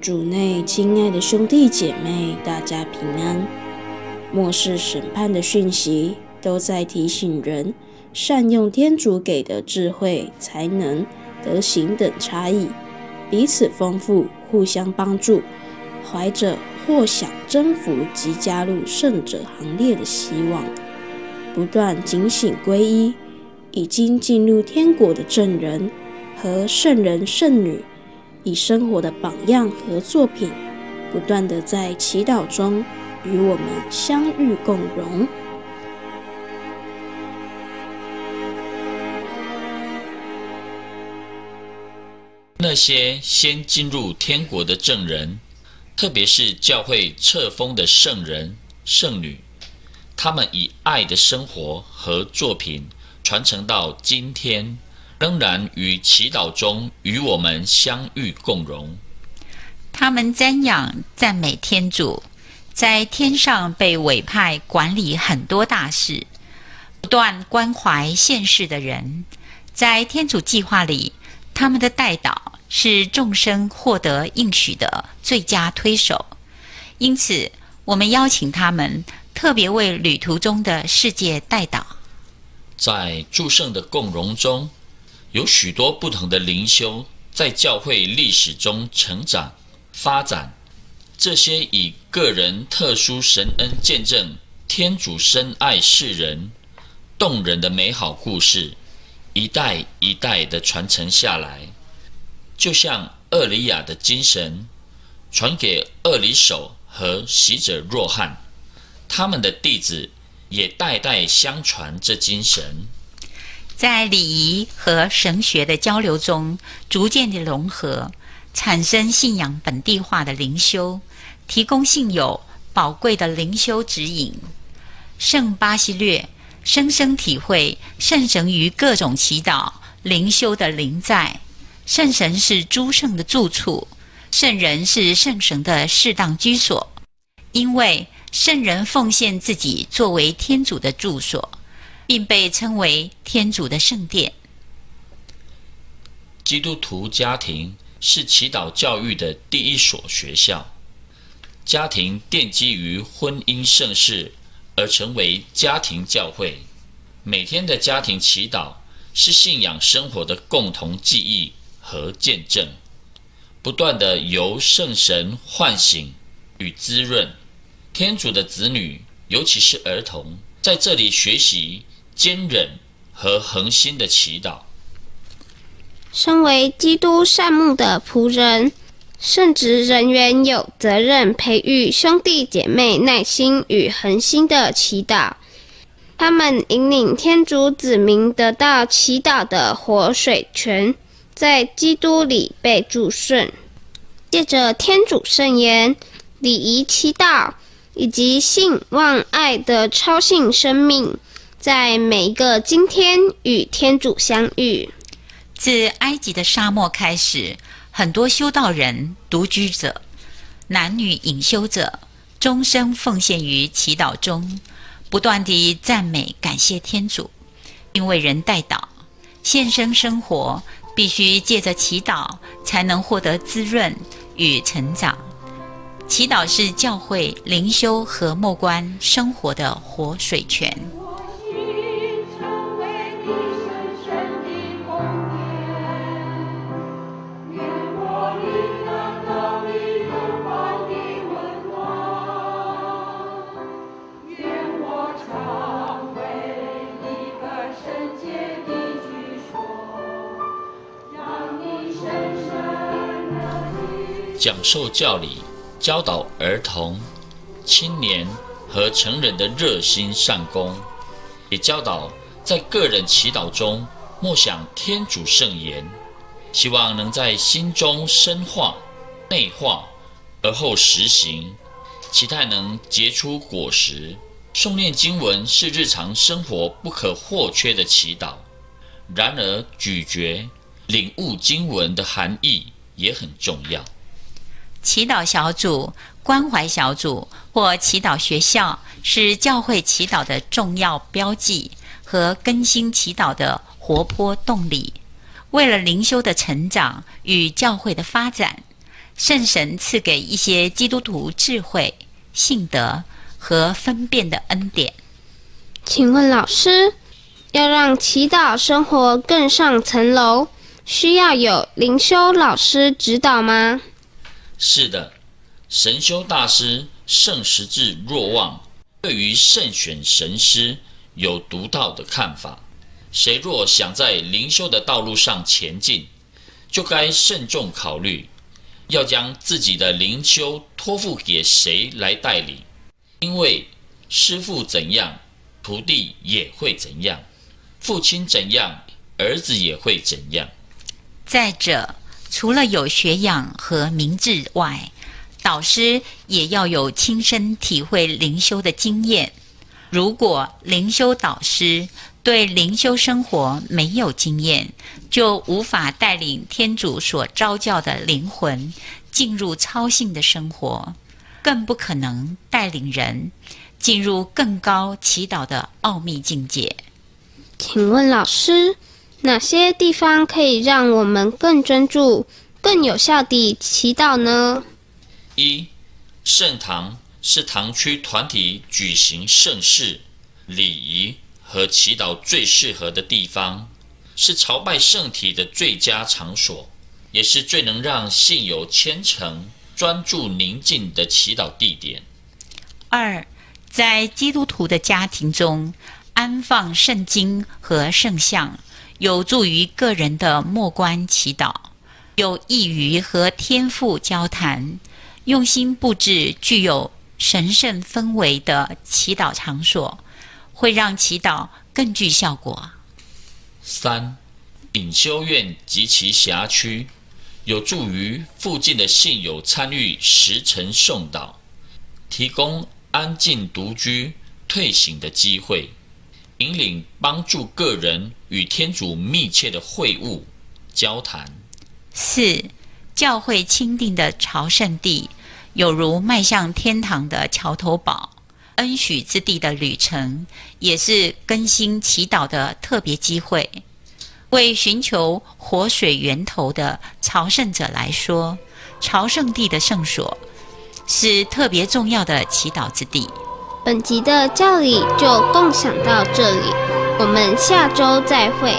主内亲爱的兄弟姐妹，大家平安。末世审判的讯息都在提醒人，善用天主给的智慧、才能、德行等差异，彼此丰富，互相帮助，怀着或想征服及加入圣者行列的希望，不断警醒皈依，已经进入天国的证人和圣人圣女。以生活的榜样和作品，不断的在祈祷中与我们相遇共荣。那些先进入天国的证人，特别是教会册封的圣人圣女，他们以爱的生活和作品传承到今天。仍然于祈祷中与我们相遇共荣。他们瞻仰赞美天主，在天上被委派管理很多大事，不断关怀现世的人。在天主计划里，他们的代祷是众生获得应许的最佳推手。因此，我们邀请他们特别为旅途中的世界代祷。在祝圣的共荣中。有许多不同的灵修在教会历史中成长发展，这些以个人特殊神恩见证天主深爱世人动人的美好故事，一代一代的传承下来，就像厄里亚的精神传给厄里手和习者若翰，他们的弟子也代代相传这精神。在礼仪和神学的交流中，逐渐的融合，产生信仰本地化的灵修，提供信友宝贵的灵修指引。圣巴西略深深体会圣神于各种祈祷灵修的灵在，圣神是诸圣的住处，圣人是圣神的适当居所，因为圣人奉献自己作为天主的住所。并被称为天主的圣殿。基督徒家庭是祈祷教育的第一所学校。家庭奠基于婚姻盛世，而成为家庭教会。每天的家庭祈祷是信仰生活的共同记忆和见证，不断的由圣神唤醒与滋润。天主的子女，尤其是儿童，在这里学习。坚忍和恒心的祈祷。身为基督善牧的仆人，圣职人员有责任培育兄弟姐妹耐心与恒心的祈祷。他们引领天主子民得到祈祷的活水泉，在基督里被注顺，借着天主圣言、礼仪祈祷以及信望爱的超性生命。在每一个今天与天主相遇。自埃及的沙漠开始，很多修道人、独居者、男女隐修者，终生奉献于祈祷中，不断地赞美、感谢天主，并为人代祷。献身生活必须借着祈祷，才能获得滋润与成长。祈祷是教会灵修和默观生活的活水泉。讲授教理，教导儿童、青年和成人的热心善功，也教导在个人祈祷中默想天主圣言，希望能在心中深化、内化，而后实行，期待能结出果实。诵念经文是日常生活不可或缺的祈祷，然而咀嚼、领悟经文的含义也很重要。祈祷小组、关怀小组或祈祷学校是教会祈祷的重要标记和更新祈祷的活泼动力。为了灵修的成长与教会的发展，圣神赐给一些基督徒智慧、信德和分辨的恩典。请问老师，要让祈祷生活更上层楼，需要有灵修老师指导吗？是的，神修大师圣十字若望对于慎选神师有独到的看法。谁若想在灵修的道路上前进，就该慎重考虑，要将自己的灵修托付给谁来带领，因为师傅怎样。徒弟也会怎样，父亲怎样，儿子也会怎样。再者，除了有学养和明智外，导师也要有亲身体会灵修的经验。如果灵修导师对灵修生活没有经验，就无法带领天主所召教的灵魂进入超性的生活，更不可能带领人。进入更高祈祷的奥秘境界。请问老师，哪些地方可以让我们更专注、更有效地祈祷呢？一、圣堂是堂区团体举行盛事、礼仪和祈祷最适合的地方，是朝拜圣体的最佳场所，也是最能让信友虔诚、专注、宁静的祈祷地点。二。在基督徒的家庭中安放圣经和圣像，有助于个人的默观祈祷，有益于和天父交谈。用心布置具有神圣氛围的祈祷场所，会让祈祷更具效果。三，隐修院及其辖区，有助于附近的信友参与时辰诵祷，提供。安静独居、退醒的机会，引领帮助个人与天主密切的会晤、交谈。四、教会钦定的朝圣地，有如迈向天堂的桥头堡、恩许之地的旅程，也是更新祈祷的特别机会。为寻求活水源头的朝圣者来说，朝圣地的圣所。是特别重要的祈祷之地。本集的教理就共享到这里，我们下周再会。